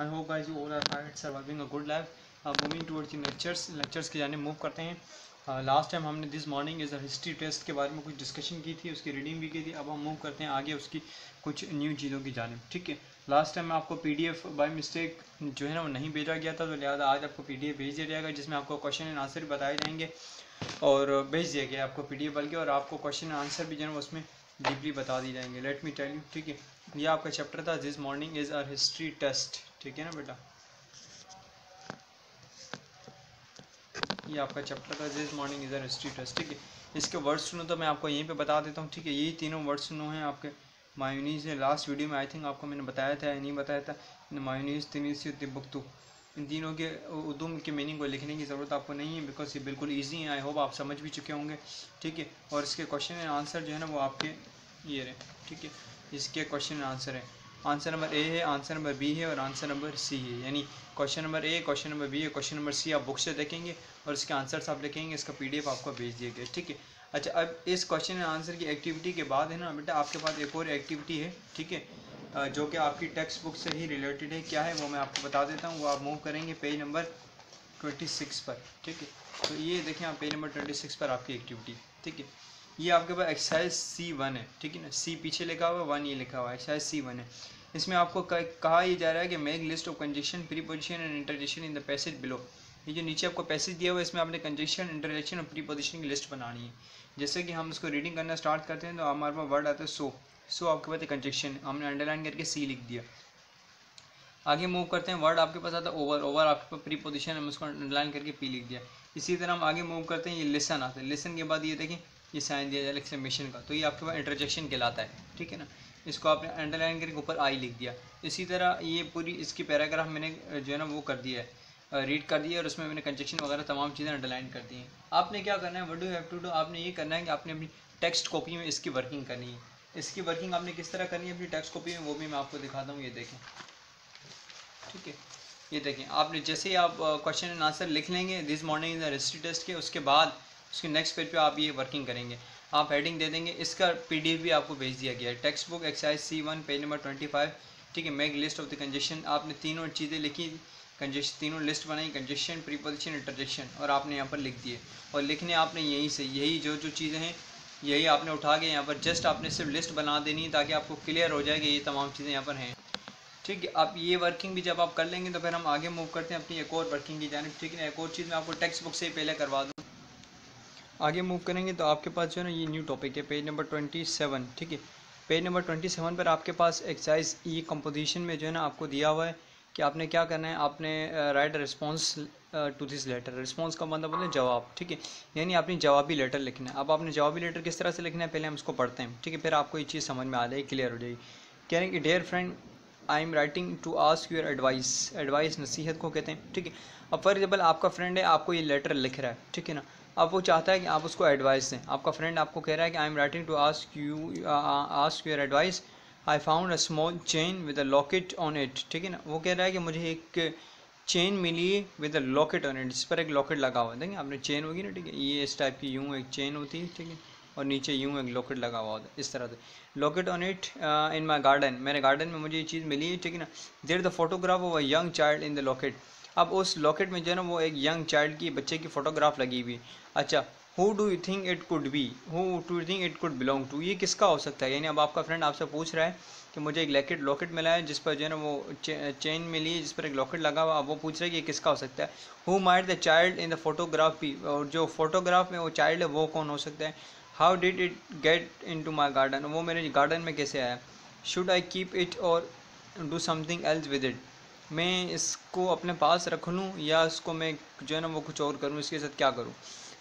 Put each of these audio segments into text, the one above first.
I hope guys you all are fine surviving a good life. Uh, moving towards the lectures. Lectures की जाने move करते हैं। Last uh, time हमने this morning is history test के बारे में कुछ डिस्कशन की थी उसकी रीडिंग भी की थी। अब हम मूव करते हैं आगे उसकी कुछ न्यू चीज़ों की जाने। ठीक है? लास्ट टाइम आपको P D F by mistake जो है ना वो नहीं भेजा गया था तो लिहाजा आज आपको पी डी एफ़ भेज दिया जाएगा जिसमें आपको क्वेश्चन एंड आंसर बताए जाएँगे और भेज दिया गया आपको पी डी एफ़ बल्कि और आपको क्वेश्चन आंसर भी जो है उसमें डीपली बता दी जाएँगे। लेट मी टेल यू ठीक है? ये आपका चैप्टर था this morning is our history test ठीक है ना बेटा? ये आपका चैप्टर था this morning is our history test ठीक है? इसके वर्ड्स सुनो तो मैं आपको यहीं पे बता देता हूँ, ठीक है? यही तीनों वर्ड्स सुनो हैं आपके। मायूनीस है। लास्ट वीडियो में आई थिंक आपको मैंने बताया था या नहीं बताया था? मायूनीस तिनीसी तिब्बकतू इन तीनों के उर्दू के मीनिंग को लिखने की ज़रूरत आपको नहीं है बिकॉज़ ये बिल्कुल ईजी है आई होप आप समझ भी चुके होंगे। ठीक है? और इसके क्वेश्चन एंड आंसर जो है ना, वो आपके ये रहे। ठीक है? इसके क्वेश्चन एंड आंसर है। आंसर नंबर ए है आंसर नंबर बी है और आंसर नंबर सी है। यानी question number A question number B है क्वेश्चन नंबर सी आप बुक से देखेंगे और इसके आंसर आप लिखेंगे, इसका पीडीएफ आपको भेज दिया गया ठीक है? अच्छा अब इस क्वेश्चन एंड आंसर की एक्टिविटी के बाद है ना, बेटा, आपके पास एक और एक्टिविटी है। ठीक है? जो कि आपकी टेक्स्ट बुक से ही रिलेटेड है। क्या है वो मैं आपको बता देता हूँ। वो आप मूव करेंगे पेज नंबर ट्वेंटी सिक्स पर, ठीक है? तो ये देखें आप पेज नंबर ट्वेंटी सिक्स पर आपकी एक्टिविटी ठीक है? ये आपके पास एक्सरसाइज सी वन है, ठीक है ना? सी पीछे लिखा हुआ है वन ये लिखा हुआ है एक्सरसाइज सी वन है। इसमें आपको कहा यह जा रहा है कि make list of conjunction preposition and interjection in the passage below ये जो नीचे आपको पैसेज दिया हुआ है, इसमें आपने कंजेक्शन इंटरजेक्शन और प्री पोजिशन की लिस्ट बनानी है। जैसे कि हम इसको रीडिंग करना स्टार्ट करते हैं तो हमारे पास वर्ड आता है सो सो आपके पास कंजेक्शन हमने अंडरलाइन करके सी लिख दिया। आगे मूव करते हैं वर्ड आपके पास आता है ओवर ओवर आपके पास प्री पोजिशन हम उसको अंडरलाइन करके पी लिख दिया। इसी तरह हम आगे मूव करते हैं, ये लेसन आता है। लेसन के बाद ये देखें, ये साइन दिया जाए एक्सलेमेशन का। तो ये आपके पास इंटरजेक्शन कहलाता है, ठीक है ना? इसको आपने अंडरलाइन करके ऊपर आई लिख दिया। इसी तरह ये पूरी, इसकी पैराग्राफ मैंने जो है ना, वो कर दिया है। रीड कर दिया और उसमें मैंने कंजेक्शन वगैरह तमाम चीज़ें अंडरलाइन कर दी हैं। आपने क्या करना है? What do have to do आपने ये करना है कि आपने अपनी टेक्स्ट कॉपी में इसकी वर्किंग करनी है। इसकी वर्किंग आपने किस तरह करनी है अपनी टेक्स्ट कॉपी में, वो भी मैं आपको दिखाता हूँ, ये देखें। ठीक है? ये देखें, आपने जैसे ही आप क्वेश्चन एंड आंसर लिख लेंगे this morning in the history test के, उसके बाद, उसके नेक्स्ट पेज पे आप ये वर्किंग करेंगे। आप हेडिंग दे देंगे, इसका पीडीएफ भी आपको भेज दिया गया है। Textbook exercise C one page number twenty five ठीक है? Make list of the conjunction आपने तीनों चीज़ें लिखी कंजेशन तीनों लिस्ट बनाई कंजेशन प्रीपोजिशन इंटरजेक्शन और आपने यहाँ पर लिख दिए। और लिखने आपने यहीं से, यही जो जो चीज़ें हैं यही आपने उठा के यहाँ पर जस्ट आपने सिर्फ़ लिस्ट बना देनी है ताकि आपको क्लियर हो जाए कि ये तमाम चीज़ें यहाँ पर हैं। ठीक है आप ये वर्किंग भी जब आप कर लेंगे तो फिर हम आगे मूव करते हैं अपनी एक और वर्किंग की जानी ठीक है, एक और चीज़ मैं आपको टेक्स्ट बुक से ही पहले करवा दूँ। आगे मूव करेंगे तो आपके पास जो है ना ये न्यू टॉपिक है पेज नंबर ट्वेंटी सेवन ठीक है पेज नंबर ट्वेंटी सेवन पर आपके पास एक्सरसाइज ई कंपोजिशन में जो है ना आपको दिया हुआ है। कि आपने क्या करना है? आपने write response to this letter response का मतलब बोलते हैं जवाब, ठीक है? यानी आपने जवाबी लेटर लिखना है। अब आपने जवाबी लेटर किस तरह से लिखना है? पहले हम उसको पढ़ते हैं, ठीक है? फिर आपको ये चीज़ समझ में आ जाएगी क्लियर हो जाएगी। कह रहे हैं कि dear friend I am writing to ask your advice advice नसीहत को कहते हैं, ठीक है? अब फॉर एग्ज़ाम्पल आपका फ्रेंड है, आपको ये लेटर लिख रहा है, ठीक है ना? अब वो चाहता है कि आप उसको एडवाइस दें। आपका फ्रेंड आपको कह रहा है कि I am writing to ask you ask your advice I found a small chain with a locket on it ठीक है ना? वो कह रहा है कि मुझे एक chain milli with a locket on it जिस पर एक लॉकेट लगा हुआ है। देखिए आपने चेन होगी ना? ठीक है? ये इस टाइप की यूँ एक चेन होती है, ठीक है? और नीचे यूँ एक लॉकेट लगा हुआ होता है, इस तरह से। Locket on it in my garden मेरे गार्डन में मुझे ये चीज़ मिली है ठीक है ना? There the photograph of a young child in the locket अब उस लॉकेट में जो है ना, वो एक यंग चाइल्ड की, बच्चे की फ़ोटोग्राफ लगी हुई अच्छा who do you think it could be who do you think it could belong to ये किसका हो सकता है? यानी अब आपका फ्रेंड आपसे पूछ रहा है कि मुझे एक लॉकेट लॉकेट मिला है जिस पर जो है ना वो चेन मिली है, जिस पर एक लॉकेट लगा हुआ अब वो पूछ रहा है कि ये किसका हो सकता है? Who might the child in the photograph भी और जो फोटोग्राफ में वो चाइल्ड है, वो कौन हो सकता है? How did it get into my garden वो मेरे गार्डन में कैसे आया? शुड आई कीप इट और do something else with it मैं इसको अपने पास रख लूँ या इसको मैं जो है ना वो कुछ और करूँ? इसके साथ क्या करूँ?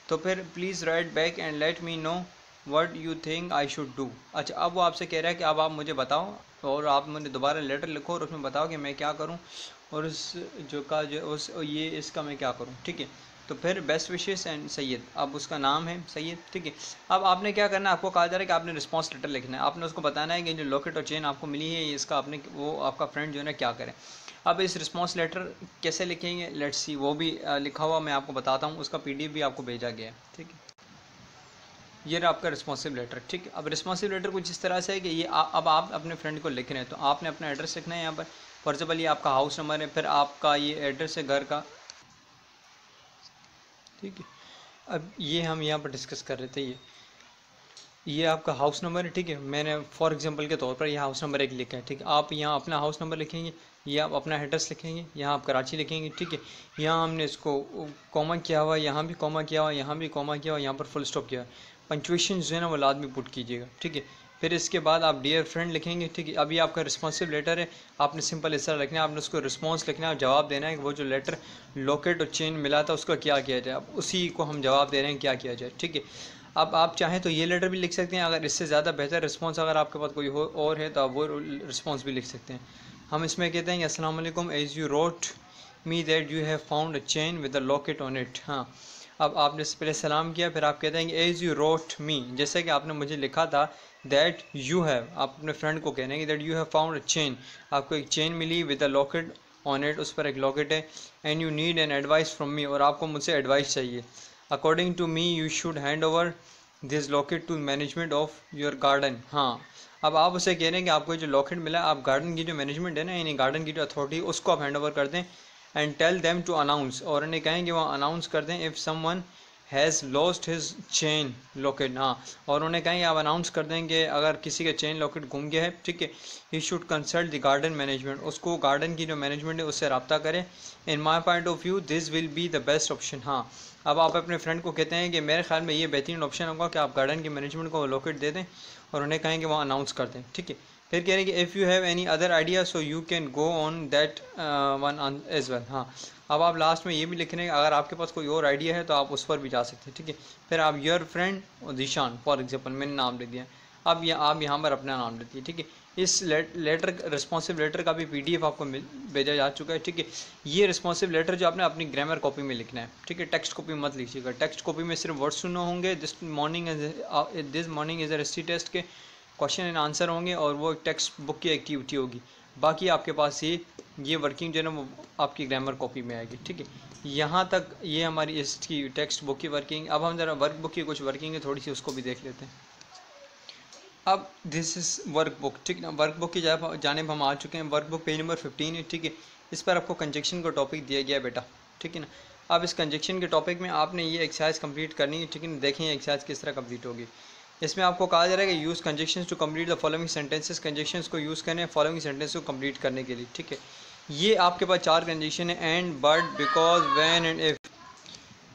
तो फिर please write back and let me know what you think I should do अच्छा अब वो आपसे कह रहा है कि अब आप मुझे बताओ और आप मुझे दोबारा लेटर लिखो और उसमें बताओ कि मैं क्या करूँ और उस जो का जो उस ये इसका मैं क्या करूँ, ठीक है? तो फिर बेस्ट विशेष एंड सैयद। अब उसका नाम है सैयद, ठीक है? अब आपने क्या करना है? आपको कहा जा रहा है कि आपने रिस्पॉन्स लेटर लिखना है। आपने उसको बताना है कि जो लॉकेट और चेन आपको मिली है इसका आपने वो आपका फ्रेंड जो है ना क्या करें। अब इस रिस्पॉन्स लेटर कैसे लिखेंगे? लेट्स सी वो भी लिखा हुआ मैं आपको बताता हूँ उसका पीडीएफ भी आपको भेजा गया है ठीक है? ये रहा आपका रिस्पॉन्सिव लेटर ठीक है? अब रिस्पॉन्सिव लेटर कुछ इस तरह से है कि ये आ, अब आप अपने फ्रेंड को लिख रहे हैं तो आपने अपना एड्रेस लिखना है यहाँ पर। फॉर एग्ज़ाम्पल ये आपका हाउस नंबर है फिर आपका ये एड्रेस है घर का ठीक है? अब ये हम यहाँ पर डिस्कस कर रहे थे ये। ये आपका हाउस नंबर है, ठीक है? मैंने फॉर एग्जांपल के तौर पर ये हाउस नंबर एक लिखा है, ठीक? है आप यहाँ अपना हाउस नंबर लिखेंगे, या आप अपना एड्रेस लिखेंगे, यहाँ आप कराची लिखेंगे, ठीक है? यहाँ हमने इसको कॉमा किया हुआ यहाँ भी कॉमा किया हुआ यहाँ भी कॉमा किया हुआ यहाँ पर फुल स्टॉप किया पंचुएशन जो है ना, वो लाजमी पुट कीजिएगा, ठीक है? फिर इसके बाद आप डियर फ्रेंड लिखेंगे, ठीक है? अभी आपका रिस्पॉन्सिव लेटर है, आपने सिंपल इस तरह लिखना है, आपने उसको रिस्पॉन्स लिखना है जवाब देना है कि वो जो लेटर लोकेट और चेन मिला था, उसका क्या किया जाए? अब उसी को हम जवाब दे रहे हैं, क्या किया जाए, ठीक है? अब आप चाहें तो ये लेटर भी लिख सकते हैं। अगर इससे ज़्यादा बेहतर रिस्पॉन्स अगर आपके पास कोई हो, और है तो आप वो रिस्पॉन्स भी लिख सकते हैं। हम इसमें कहते हैं Aslam as you wrote me that you have found a chain with a locket on it हाँ अब आपने पहले सलाम किया, फिर आप कहते हैं एज यू रोट मी जैसे कि आपने मुझे लिखा था दैट यू हैव आप अपने फ्रेंड को कहने कि that you have found a chain आपको एक chain milli with a locket on it उस पर एक लॉकेट है and you need an advice from me और आपको मुझसे एडवाइस चाहिए। According to me you should hand over this locket to management of your garden हाँ। अब आप उसे कह रहे हैं कि आपको जो लॉकेट मिला आप गार्डन की जो मैनेजमेंट है ना यानी गार्डन की जो अथॉरिटी उसको आप हैंड ओवर कर दें and tell them to announce और उन्हें कहें कि वहाँ अनाउंस कर दें if someone has lost his chain locket हाँ। और उन्हें कहें आप अनाउंस कर दें कि अगर किसी का चेन लॉकेट घूम गया है ठीक है he should consult the garden management उसको गार्डन की जो मैनेजमेंट है उससे रब्ता करें। In my point of view this will be the best option हाँ। अब आप अपने फ्रेंड को कहते हैं कि मेरे ख्याल में ये बेहतरीन ऑप्शन होगा कि आप गार्डन के मैनेजमेंट को लोकेट दे दें और उन्हें कहें कि वहाँ अनाउंस कर दें, ठीक है? फिर कह रहे हैं कि if you have any other idea so you can go on that one as well हाँ। अब आप लास्ट में ये भी लिख रहे हैं, अगर आपके पास कोई और आइडिया है तो आप उस पर भी जा सकते हैं, ठीक है? फिर आप your friend Dishan for example मैंने नाम लिख दिया। अब यह आप यहाँ पर अपना नाम लिखिए, ठीक है? इस लेटर रिस्पॉन्सिव लेटर का भी पीडीएफ आपको भेजा जा चुका है, ठीक है? ये रिस्पॉन्सिव लेटर जो आपने अपनी ग्रामर कॉपी में लिखना है, ठीक है? टेक्स्ट कॉपी मत लिखिएगा। टेक्स्ट कॉपी में सिर्फ़ वर्ड सुनो होंगे this morning this morning is S test के क्वेश्चन एंड आंसर होंगे और वो टेक्स्ट बुक की एक्टिविटी होगी। बाकी आपके पास ये ये वर्किंग जो है ना, वो आपकी ग्रामर कॉपी में आएगी, ठीक है? यहाँ तक ये हमारी इसकी टेक्स्ट बुक की वर्किंग अब हम ज़रा वर्क बुक की कुछ वर्किंग है, थोड़ी सी उसको भी देख लेते हैं। अब दिस इज़ वर्क बुक ठीक ना? वर्क बुक की जानब हम आ चुके हैं। Workbook page number fifteen है, ठीक है? इस पर आपको कंजक्शन का टॉपिक दिया गया बेटा। ठीक है ना? अब इस कंजक्शन के टॉपिक में आपने ये एक्सरसाइज कंप्लीट करनी है, ठीक है ना? देखें एक्सरसाइज किस तरह कंप्लीट होगी। इसमें आपको कहा जा रहा है कि use conjunction to complete the following sentences conjunction को यूज़ करें फॉलोइंग सेंटेंस को कंप्लीट करने के लिए, ठीक है? ये आपके पास चार कंजक्शन है and but because when and if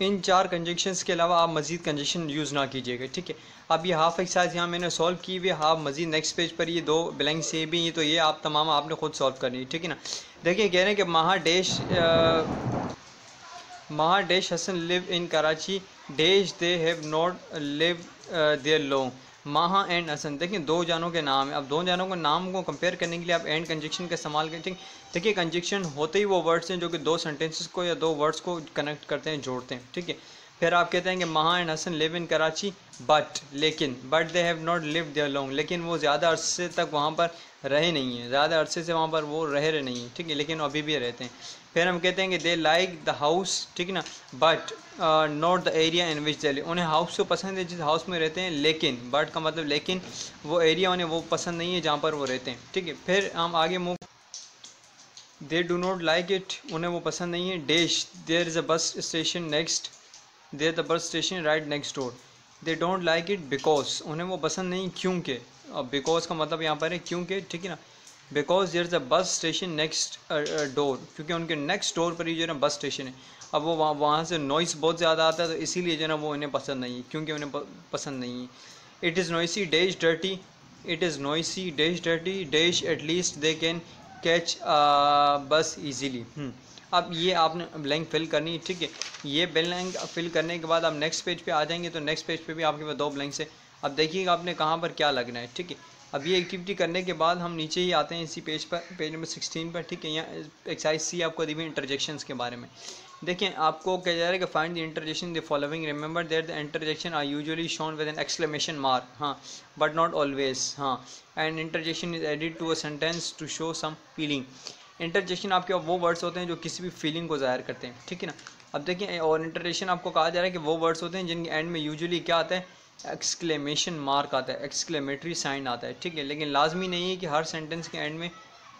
इन चार कंजेक्शन के अलावा आप मजीद कंजक्शन यूज़ ना कीजिएगा, ठीक है? अब ये हाफ़ एक्सरसाइज यहाँ मैंने सॉल्व की हुई हाफ़ मजीद नेक्स्ट पेज पर ये दो ब्लैंक से भी तो ये आप तमाम आपने खुद सॉल्व करनी है, ठीक है ना? देखिए, कह रहे हैं कि Maha dash Maha dash Hasan live in Karachi dash they have not live there long Maha and Hasan देखिए, दो जानों के नाम है। अब दो जानों के नाम को कंपेयर करने के लिए आप एंड कंजक्शन का इस्तेमाल करें। देखिए कंजक्शन होते ही वो वर्ड्स हैं जो कि दो सेंटेंसेस को या दो वर्ड्स को कनेक्ट करते हैं, जोड़ते हैं। ठीक है, फिर आप कहते हैं कि Maha and Hasan live in Karachi but लेकिन but they have not live there long लेकिन वो ज़्यादा अरसे तक वहाँ पर रहे नहीं हैं। ज़्यादा अरसे से वहाँ पर वो रह रहे नहीं हैं। ठीक है, लेकिन अभी भी रहते हैं। फिर हम कहते हैं कि दे लाइक द हाउस ठीक है ना? But not the area in which they उन्हें हाउस तो पसंद है, जिस हाउस में रहते हैं, लेकिन बट का मतलब लेकिन, वो एरिया उन्हें वो पसंद नहीं है जहाँ पर वो रहते हैं, ठीक है? फिर हम आगे move they do not like it उन्हें वो पसंद नहीं है. Dash there is a bus station next there the bus station right next door they don't like it because उन्हें वो पसंद नहीं, क्योंकि बिकॉज़ का मतलब यहाँ पर है, क्योंकि, ठीक है ना? Because there is a bus station next door क्योंकि उनके नेक्स्ट डोर पर ही जो है ना बस स्टेशन है। अब वो वहाँ वहाँ से नॉइस बहुत ज़्यादा आता है तो इसीलिए जो है ना वो उन्हें पसंद नहीं है, क्योंकि उन्हें पसंद नहीं है। It is noisy dash dirty it is noisy dash dirty dash at least they can catch bus easily अब ये आपने ब्लैंक फिल करनी है, ठीक है? ये ब्लैंक फिल करने के बाद आप नेक्स्ट पेज पे आ जाएँगे तो नेक्स्ट पेज पे भी आपके पास दो ब्लैंक्स है। अब देखिएगा आपने कहाँ पर क्या लगना है, ठीक है? अब ये एक्टिविटी करने के बाद हम नीचे ही आते हैं इसी पेज पर पेज नंबर सिक्सटीन पर, ठीक है? यहाँ एक्सरसाइज सी आपको दी हुई इंटरजेक्शन के बारे में। देखिए, आपको कहा जा रहा है कि find the interjection the following remember there the interjection are usually shown with an exclamation mark हाँ बट नॉट ऑलवेज हाँ and interjection is added to a sentence to show some feeling interjection आपके, वो words होते हैं जो किसी भी feeling को ज़ाहिर करते हैं, ठीक है ना? अब देखिए, और इंटरजेक्शन आपको कहा जा रहा है कि वो वर्ड्स होते हैं जिनके एंड में यूजुअली क्या आता है? एक्सक्लेमेशन मार्क आता है एक्सक्लेमेटरी साइन आता है, ठीक है? लेकिन लाजमी नहीं है कि हर सेंटेंस के एंड में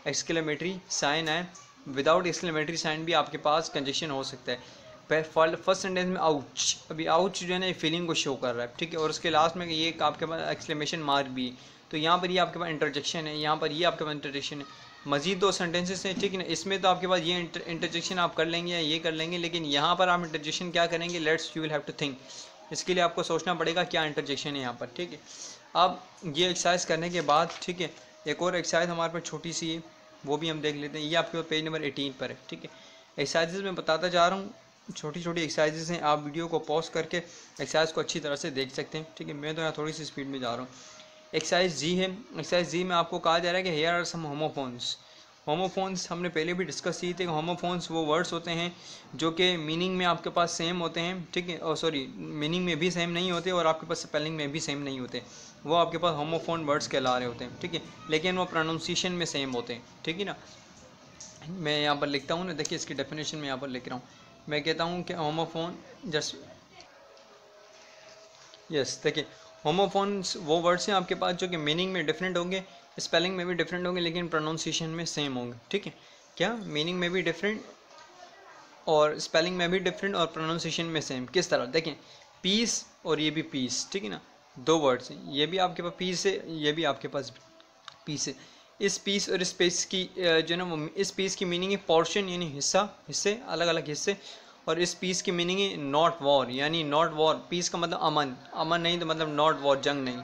एक्सक्लेमेटरी साइन आए। विदाउट एक्सक्लेमेटरी साइन भी आपके पास कंजेशन हो सकता है। फ़र्स्ट सेंटेंस में आउच अभी आउच जो है ना फीलिंग को शो कर रहा है, ठीक है? और उसके लास्ट में ये आपके पास एक्सक्लेमेशन मार्क भी है। तो यहाँ पर ये आपके पास इंटरजेक्शन है, यहाँ पर ये आपके पास इंटरजेक्शन है। मजीद दो सेंटेंसेस हैं, ठीक है ना? इसमें तो आपके पास ये इंटरजेक्शन आप कर लेंगे या ये कर लेंगे, लेकिन यहाँ पर आप इंटरजेक्शन क्या करेंगे? Let's you will have to think इसके लिए आपको सोचना पड़ेगा क्या इंटरजेक्शन है यहाँ पर, ठीक है? अब ये एक्सरसाइज करने के बाद, ठीक है, एक और एक्सरसाइज हमारे पास छोटी सी है, वो भी हम देख लेते हैं। ये आपके पेज नंबर एटीन पर है, ठीक है? एक्सरसाइजेज में बताता जा रहा हूँ छोटी छोटी एक्सरसाइजेज हैं, आप वीडियो को पॉज करके एक्सरसाइज को अच्छी तरह से देख सकते हैं, ठीक है? मैं तो यहाँ थोड़ी सी स्पीड में जा रहा हूँ। एक्सरसाइज जी है एक्सरसाइज जी में आपको कहा जा रहा है कि here are some homophones homophones हमने पहले भी डिस्कस की थी होमोफोन्स वो वर्ड्स होते हैं जो कि मीनिंग में आपके पास सेम होते हैं, ठीक है? और सॉरी मीनिंग में भी सेम नहीं होते और आपके पास स्पेलिंग में भी सेम नहीं होते। वो आपके पास होमोफोन वर्ड्स कहला रहे होते हैं, ठीक है? लेकिन वो प्रोनाउंसिएशन में सेम होते हैं, ठीक है ना? मैं यहाँ पर लिखता हूँ ना, देखिए इसकी डेफिनेशन में यहाँ पर लिख रहा हूँ। मैं कहता हूँ कि होमोफोन जस्ट यस देखिए होमोफोन्स वो वर्ड्स हैं आपके पास जो कि मीनिंग में डिफरेंट होंगे स्पेलिंग में भी डिफरेंट होंगे, लेकिन प्रोनाउंसिएशन में सेम होंगे, ठीक है? क्या मीनिंग में भी डिफरेंट और स्पेलिंग में भी डिफरेंट और प्रोनाउंसिएशन में सेम किस तरह? देखें पीस और ये भी पीस ठीक है ना? दो वर्ड्स हैं, ये भी आपके पास पीस है, ये भी आपके पास पीस है। इस पीस और इस पीस की जो ना, वो, इस पीस की मीनिंग है पोर्शन यानी हिस्सा, हिस्से अलग अलग हिस्से, और इस पीस की मीनिंग है नॉट वॉर यानी नॉट वॉर पीस का मतलब अमन अमन नहीं तो मतलब नॉट वॉर जंग नहीं।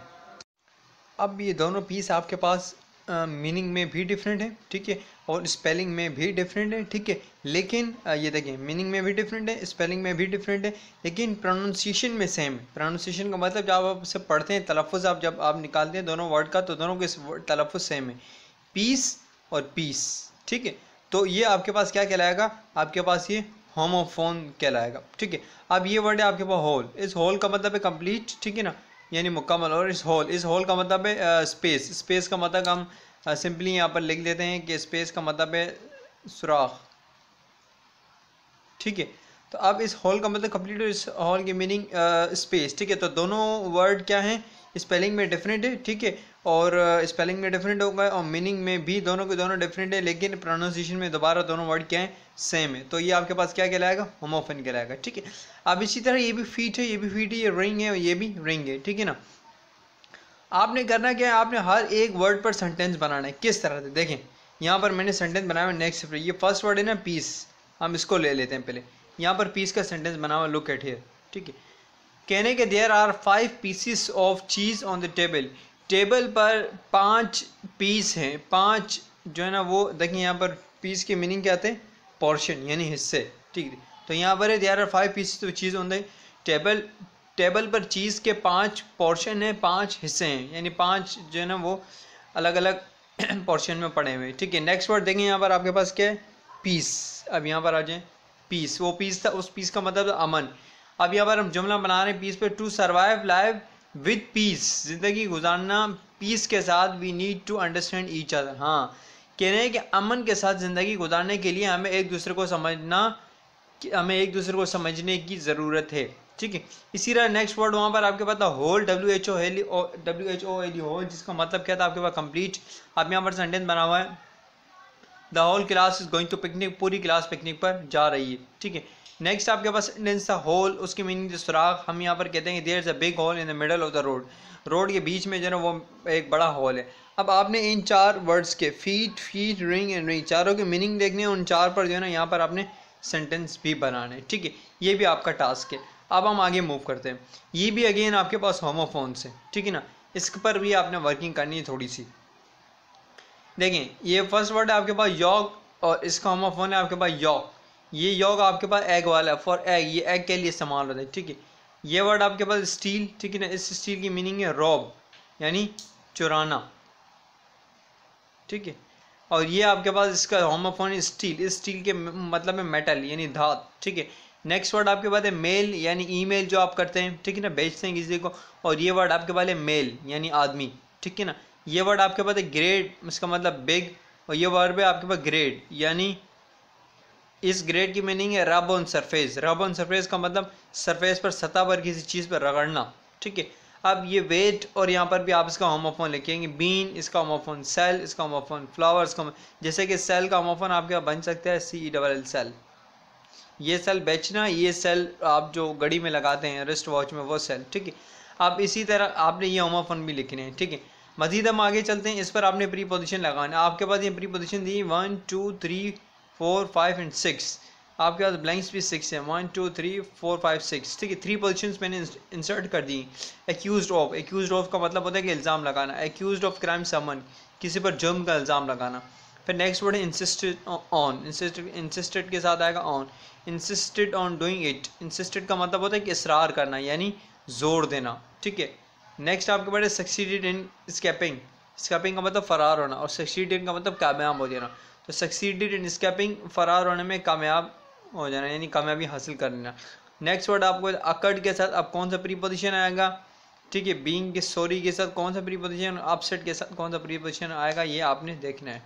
अब ये दोनों पीस आपके पास मीनिंग में भी डिफरेंट है, ठीक है? और स्पेलिंग में भी डिफरेंट है, ठीक है? लेकिन ये देखें मीनिंग में भी डिफरेंट है स्पेलिंग में भी डिफरेंट है, लेकिन प्रोनाउंसिएशन में सेम है। प्रोनाउंसिएशन का मतलब जब आप से पढ़ते हैं तलफ़ आप जब आप निकालते हैं दोनों वर्ड का तो दोनों के तलफ़ सेम है। पीस और पीस ठीक है? तो ये आपके पास क्या कहलाएगा? आपके पास ये होमोफोन कहलाएगा, ठीक है? अब ये वर्ड है आपके पास होल इस होल का मतलब है कंप्लीट ठीक है ना? यानी मुकम्मल, और इस हॉल इस हॉल का मतलब है स्पेस स्पेस का मतलब हम सिंपली यहाँ पर लिख देते हैं कि स्पेस का मतलब है सुराख. ठीक है? तो अब इस हॉल का मतलब कंप्लीट इस हॉल की मीनिंग स्पेस ठीक है? तो दोनों वर्ड क्या हैं? स्पेलिंग में डिफरेंट है, ठीक है? और स्पेलिंग में डिफरेंट होगा और मीनिंग में भी दोनों के दोनों डिफरेंट है, लेकिन प्रोनाउंसिएशन में दोबारा दोनों वर्ड क्या है? सेम है। तो ये आपके पास क्या कहलाएगा? होमोफन कहलाएगा, ठीक है? अब इसी तरह ये भी फीट है, ये भी फीट है, ये रिंग है ये भी रिंग है, ठीक है ना? आपने करना क्या है? आपने हर एक वर्ड पर सेंटेंस बनाना है। किस तरह से? देखें, यहाँ पर मैंने सेंटेंस बनाया नेक्स्ट ये फ़र्स्ट वर्ड है ना पीस हम इसको ले लेते हैं पहले। यहाँ पर पीस का सेंटेंस बना हुआ लुक एट हेयर ठीक है? कहने के there are five pieces of cheese on the table table पर पाँच पीस हैं। पाँच जो है ना वो, देखिए यहाँ पर पीस के मीनिंग क्या आते हैं? पोर्शन यानी हिस्से। ठीक है? तो यहाँ पर है there are five pieces of cheese on the table table पर चीज़ के पाँच पोर्शन हैं, पाँच हिस्से हैं। यानी पाँच जो है ना वो अलग अलग पोर्शन में पड़े हुए ठीक है? नेक्स्ट वर्ड देखें, यहाँ पर आपके पास क्या है? पीस अब यहाँ पर आ जाए। पीस वो पीस था, उस पीस का मतलब अमन। अब यहाँ पर हम जुमला बना रहे हैं पीस पे to survive live with peace ज़िंदगी गुजारना पीस के साथ we need to understand each other हाँ कह रहे हैं कि अमन के साथ ज़िंदगी गुजारने के लिए हमें एक दूसरे को समझना, हमें एक दूसरे को समझने की ज़रूरत है। ठीक है? इसी तरह नेक्स्ट वर्ड वहाँ पर आपके पास था whole W H O L W H O L whole जिसका मतलब क्या था? आपके पास कंप्लीट आप यहाँ पर सेंटेंस बना हुआ है। The whole class is going to picnic, पूरी क्लास पिकनिक पर जा रही है। ठीक है? नेक्स्ट आपके पास सेंटेंस था होल उसकी मीनिंग सुराख, हम यहाँ पर कहते हैं there is a big hole in the middle of the road road के बीच में जो है वो एक बड़ा हॉल है। अब आपने इन चार वर्ड्स के feet feat ring and wring चारों के मीनिंग देखने उन चार पर जो है ना, यहाँ पर आपने सेंटेंस भी बनाने ठीक है? ये भी आपका टास्क है। अब हम आगे मूव करते हैं। ये भी अगेन आपके पास होमोफोन्स है। ठीक है ना? इस पर भी आपने वर्किंग करनी है थोड़ी सी। देखें ये फ़र्स्ट वर्ड है आपके पास योग और इसका होमोफोन है आपके पास योग ये योग आपके पास एग वाला है. फॉर एग ये एग के लिए इस्तेमाल होता है, ठीक है? ये वर्ड आपके पास स्टील ठीक है ना? इस स्टील की मीनिंग है रॉब यानी चुराना, ठीक है? और ये आपके पास इसका होमोफोन स्टील इस स्टील के मतलब है मेटल यानी धात, ठीक है? नेक्स्ट वर्ड आपके पास है मेल यानी ईमेल जो आप करते हैं, ठीक है ना? भेजते हैं किसी को, और ये वर्ड आपके पास है मेल यानी आदमी, ठीक है ना? ये वर्ड आपके पास है ग्रेड इसका मतलब बिग और ये वर्ड है आपके पास ग्रेड यानी इस ग्रेड की मीनिंग है rub on surface rub on surface का मतलब सरफेस पर सतह पर किसी चीज़ पर रगड़ना, ठीक है? अब ये वेट और यहाँ पर भी आप इसका होमोफोन लिखेंगे बीन इसका होमोफोन सेल इसका होमोफोन फ्लावर इसका जैसे कि सेल का होमोफोन आपके यहाँ बन सकता है C E double L cell ये सेल बेचना, ये सेल आप जो घड़ी में लगाते हैं रिस्ट वॉच में, वो सेल ठीक है? आप इसी तरह आपने ये होमोफोन भी लिखने हैं, ठीक है? मजीद हम आगे चलते हैं। इस पर आपने प्री पोजिशन लगाना आपके पास ये pre position the one two three four five and six आपके पास ब्लैंक्स भी सिक्स है। One two three four five six ठीक है? थ्री पोजिशन मैंने इंसर्ट कर दी एक्यूज ऑफ़ एक्यूज ऑफ़ का मतलब होता है कि इल्ज़ाम लगाना। एक्यूज ऑफ़ क्राइम समन किसी पर जुर्म का इल्ज़ाम लगाना। फिर नेक्स्ट वर्ड है इंसिस्टेड ऑन इंसिस्टेड के साथ आएगा on insisted on doing it insisted का मतलब होता है कि इसरार करना, यानी ज़ोर देना। ठीक है? नेक्स्ट आपके पास सक्सीडेड इन स्केपिंग स्केपिंग का मतलब फ़रार होना और सक्सीडेड का मतलब कामयाब हो जाना. तो सक्सीडेड इन स्केपिंग फ़रार होने में कामयाब हो जाना, यानी कामयाबी हासिल कर लेना. नेक्स्ट वर्ड आपको अकड के साथ अब कौन सा प्री पोजिशन आएगा? ठीक है बींग के सॉरी के साथ कौन सा प्री पोजिशन अपसेट के साथ कौन सा प्री पोजिशन आएगा, ये आपने देखना है.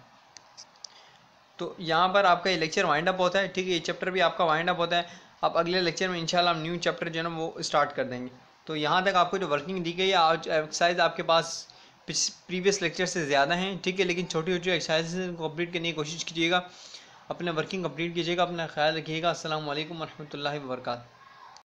तो यहाँ पर आपका ये लेक्चर वाइंड अप होता है, ठीक है, ये चैप्टर भी आपका वाइंड अप होता है. आप अगले लेक्चर में इंशाल्लाह हम न्यू चैप्टर जो है ना वो स्टार्ट कर देंगे. तो यहाँ तक आपको जो वर्किंग दी गई है, आज एक्सरसाइज आपके पास प्रीवियस लेक्चर से ज़्यादा हैं, ठीक है, लेकिन छोटी छोटी एक्सरसाइज कंप्लीट करने की कोशिश कीजिएगा, अपने वर्किंग कंप्लीट कीजिएगा, अपना ख्याल रखिएगा। असल वरहमल वर्का